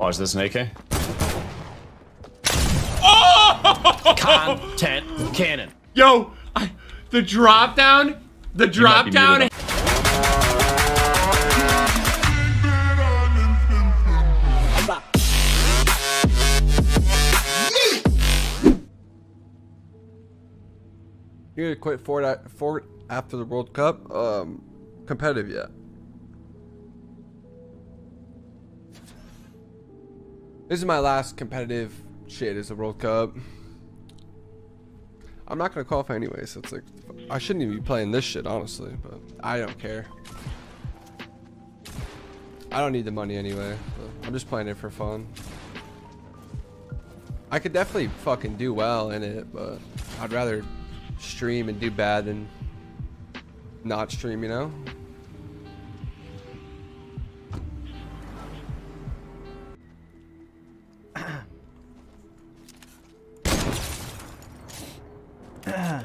Watch this, an AK. Oh! Content cannon. Yo, I, the drop down, the drop be down. muted You gonna quit Fort Fort after the World Cup? Um, competitive yet? This is my last competitive shit. Is the World Cup. I'm not gonna qualify anyway, so it's like I shouldn't even be playing this shit, honestly. But I don't care. I don't need the money anyway. I'm just playing it for fun. I could definitely fucking do well in it, but I'd rather stream and do bad than not stream, you know?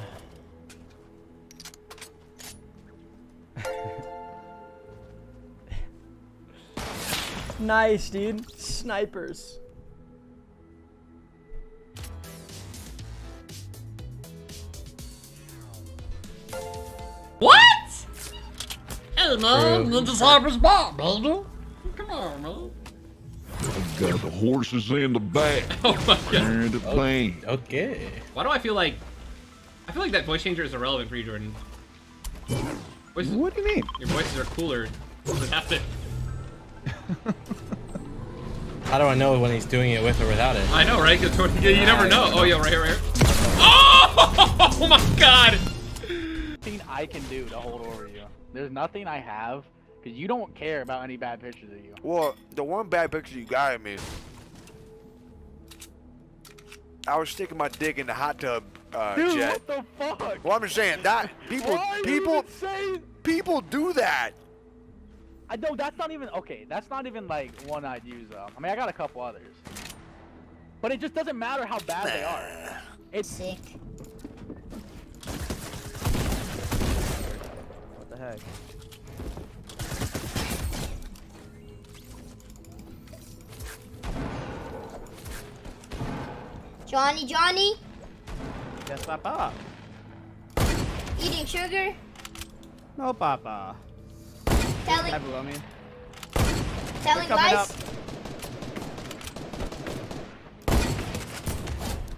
Nice, dude. Snipers. What? Hey man, Ninja Cyber's back, baby. Come on, man. Got the horses in the back. Oh my god. And the plane. Okay. Why do I feel like I feel like that voice changer is irrelevant for you, Jordan? Voices, What do you mean? your voices are cooler without it. How do I know when he's doing it with or without it? I know, right? Because you never know. Oh, yeah, right here, right here. Oh, oh my god! Nothing I can do to hold over you. There's nothing I have because you don't care about any bad pictures of you. Well, the one bad picture you got of me, I was sticking my dick in the hot tub uh, Dude, jet. what the fuck? Well, I'm just saying that people, Why people, even people do that. I know that's not even okay. That's not even like one I'd use. Um, I mean, I got a couple others, but it just doesn't matter how bad they are. It's Sick. What the heck? Johnny, Johnny, Yes, Papa. eating sugar, No, Papa. telling, below me. telling lies. up.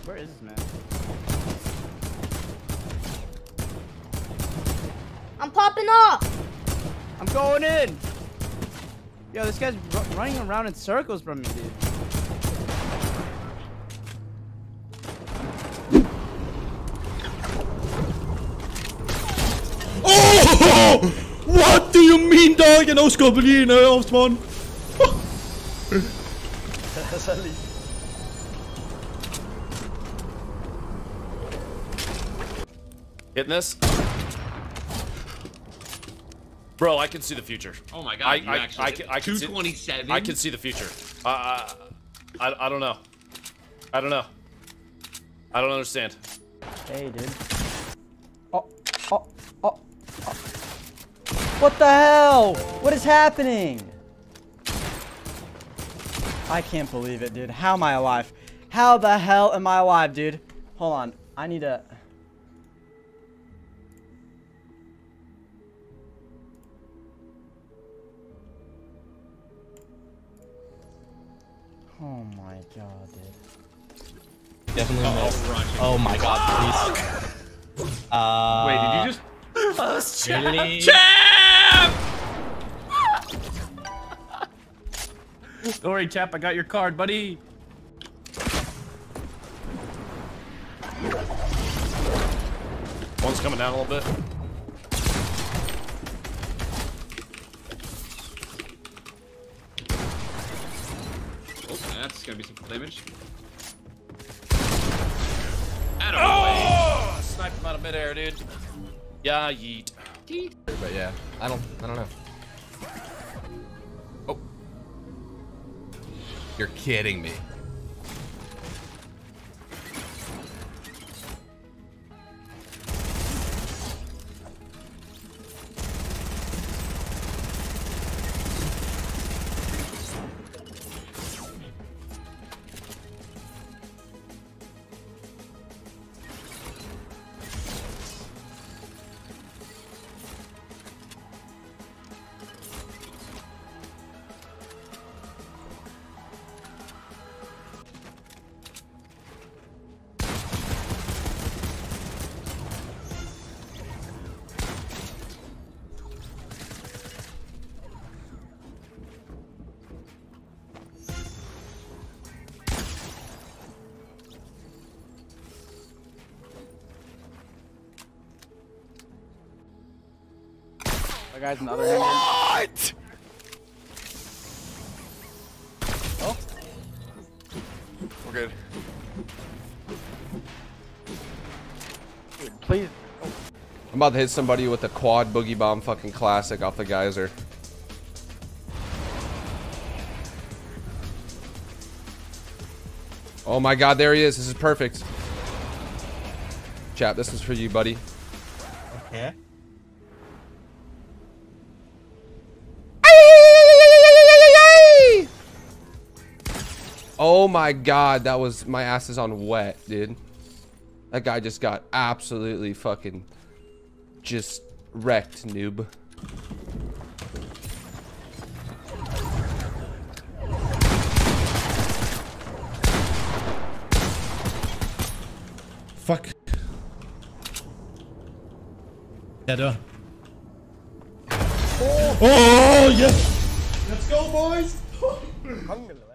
Where is this man? I'm popping off. I'm going in. Yo, this guy's running around in circles from me, dude. What do you mean, dog? Jag ska bli in avsman. Hitting this? Bro, I can see the future. Oh my god, I, you I, actually. I, can, I can see- 227? I can see the future. Uh, I, I, I don't know. I don't know. I don't understand. Hey, dude. Oh, oh, oh. What the hell? What is happening? I can't believe it, dude. How am I alive? How the hell am I alive, dude? Hold on. I need to... Oh my god, dude. Definitely Oh, miss. rush. Oh my god, please. Uh, Wait, did you just. Really? Champ! Don't worry, chap. I got your card, buddy. One's coming down a little bit. Oh, that's gonna be some damage. Out of the oh! way. Oh! Sniped him out of midair, dude. Yeah, yeet. But yeah, I don't. I don't know. You're kidding me. That guy's in the hand. What? Oh. We're good. Dude, please. I'm about to hit somebody with a quad boogie bomb fucking classic off the geyser. Oh my god, there he is. This is perfect. Chap, this is for you, buddy. Okay. Oh my god, that was my ass is on wet, dude. That guy just got absolutely fucking just wrecked, noob. Fuck. Yeah, oh. do. Oh, yes! Let's go, boys!